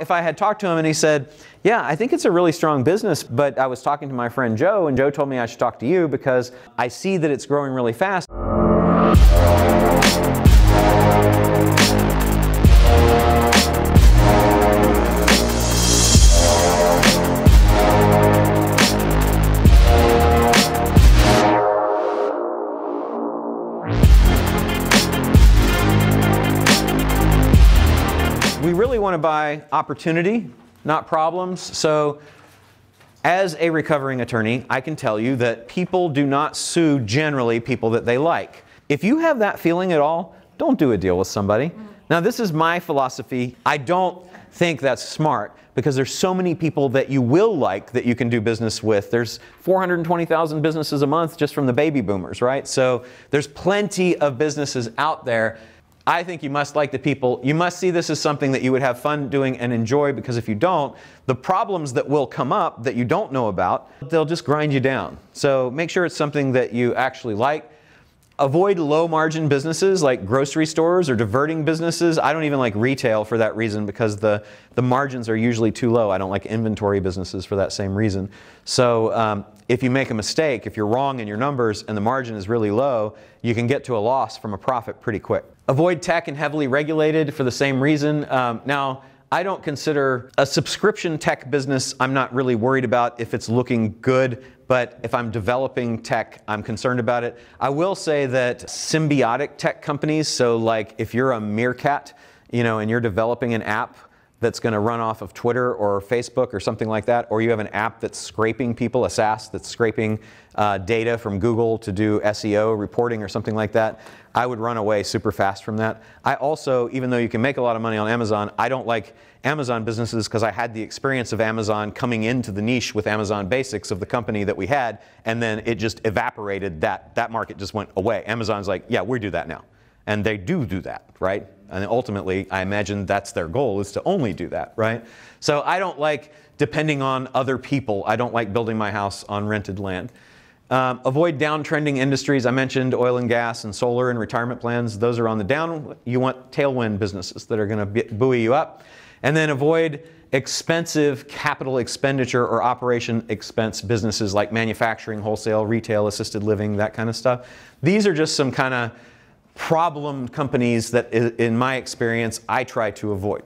If I had talked to him and he said, Yeah, I think it's a really strong business, but I was talking to my friend Joe, and Joe told me I should talk to you because I see that it's growing really fast. We really want to buy opportunity, not problems. So, as a recovering attorney, I can tell you that people do not sue generally people that they like. If you have that feeling at all, don't do a deal with somebody. Now, this is my philosophy. I don't think that's smart because there's so many people that you will like that you can do business with. There's 420,000 businesses a month just from the baby boomers, right? So there's plenty of businesses out there. I think you must like the people. You must see this as something that you would have fun doing and enjoy because if you don't, the problems that will come up that you don't know about, they'll just grind you down. So make sure it's something that you actually like. Avoid low margin businesses like grocery stores or diverting businesses. I don't even like retail for that reason because the, the margins are usually too low. I don't like inventory businesses for that same reason. So um, if you make a mistake, if you're wrong in your numbers and the margin is really low, you can get to a loss from a profit pretty quick. Avoid tech and heavily regulated for the same reason. Um, now, I don't consider a subscription tech business, I'm not really worried about if it's looking good, but if I'm developing tech, I'm concerned about it. I will say that symbiotic tech companies, so like if you're a Meerkat, you know, and you're developing an app that's going to run off of Twitter or Facebook or something like that, or you have an app that's scraping people, a SaaS that's scraping uh, data from Google to do SEO reporting or something like that, I would run away super fast from that. I also, even though you can make a lot of money on Amazon, I don't like Amazon businesses because I had the experience of Amazon coming into the niche with Amazon Basics of the company that we had, and then it just evaporated. That that market just went away. Amazon's like, yeah, we do that now, and they do do that, right? And ultimately, I imagine that's their goal is to only do that, right? So I don't like depending on other people. I don't like building my house on rented land. Um, avoid downtrending industries. I mentioned oil and gas and solar and retirement plans. Those are on the down. You want tailwind businesses that are going to buoy you up. And then avoid expensive capital expenditure or operation expense businesses like manufacturing, wholesale, retail, assisted living, that kind of stuff. These are just some kind of problem companies that, in my experience, I try to avoid.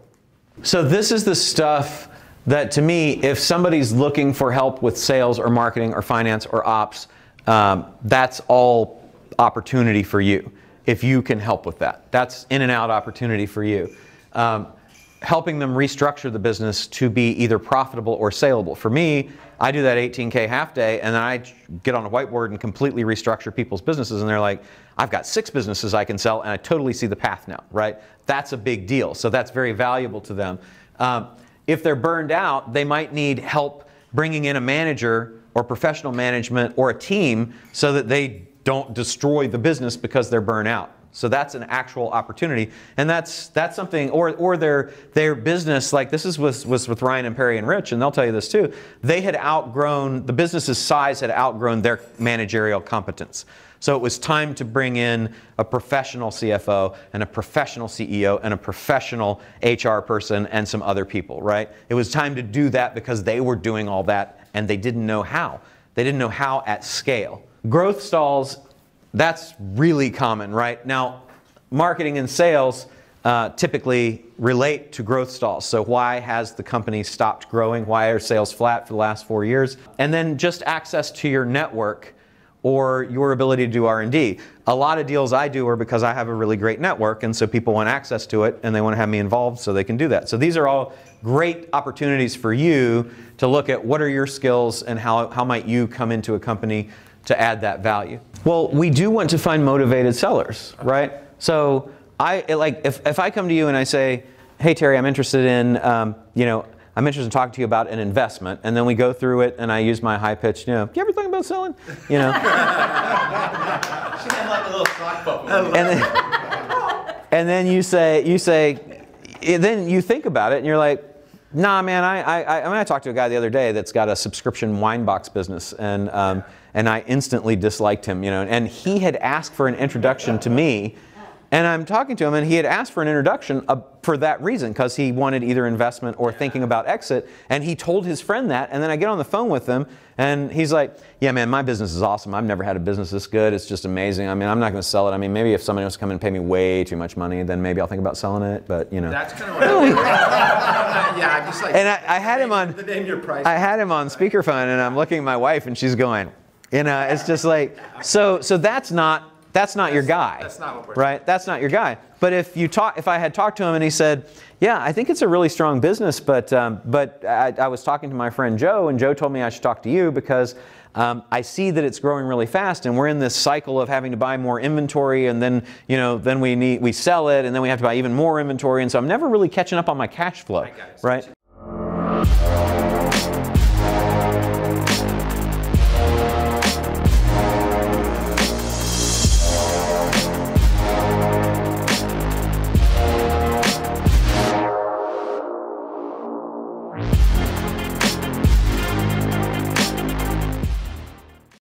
So, this is the stuff that to me, if somebody's looking for help with sales or marketing or finance or ops, um, that's all opportunity for you if you can help with that. That's in and out opportunity for you. Um, helping them restructure the business to be either profitable or saleable. For me, I do that 18K half day and then I get on a whiteboard and completely restructure people's businesses and they're like, I've got six businesses I can sell and I totally see the path now, right? That's a big deal. So that's very valuable to them. Um, if they're burned out, they might need help bringing in a manager or professional management or a team so that they don't destroy the business because they're burned out. So that's an actual opportunity, and that's that's something. Or or their their business, like this is was was with Ryan and Perry and Rich, and they'll tell you this too. They had outgrown the business's size had outgrown their managerial competence. So it was time to bring in a professional CFO and a professional CEO and a professional HR person and some other people, right? It was time to do that because they were doing all that and they didn't know how. They didn't know how at scale. Growth stalls, that's really common, right? Now, marketing and sales uh, typically relate to growth stalls. So why has the company stopped growing? Why are sales flat for the last four years? And then just access to your network or your ability to do R&D. A lot of deals I do are because I have a really great network and so people want access to it and they want to have me involved so they can do that. So these are all great opportunities for you to look at what are your skills and how, how might you come into a company to add that value. Well, we do want to find motivated sellers, right? So I like if, if I come to you and I say, hey Terry, I'm interested in um, you know I'm interested in talking to you about an investment, and then we go through it, and I use my high pitch, you know, do you ever think about selling? You know. she had like a little sock puppet. And then, and then you say, you say, then you think about it, and you're like, nah, man. I, I, I mean, I talked to a guy the other day that's got a subscription wine box business, and um, and I instantly disliked him, you know. And he had asked for an introduction to me And I'm talking to him, and he had asked for an introduction uh, for that reason, because he wanted either investment or thinking about exit. And he told his friend that, and then I get on the phone with him, and he's like, "Yeah, man, my business is awesome. I've never had a business this good. It's just amazing. I mean, I'm not going to sell it. I mean, maybe if somebody wants to come and pay me way too much money, then maybe I'll think about selling it. But you know." That's kind of what I Yeah, I'm just like. And I, I had him on. The name your price. I had him on speakerphone, and I'm looking at my wife, and she's going, you know, it's just like, so, so that's not, that's not your guy. that's not what we're- right. That's not your guy. But if you talk, if I had talked to him and he said, yeah, I think it's a really strong business, but, um, but I, I was talking to my friend Joe, and Joe told me I should talk to you because um, I see that it's growing really fast, and we're in this cycle of having to buy more inventory, and then you know, then we need we sell it, and then we have to buy even more inventory, and so I'm never really catching up on my cash flow, right?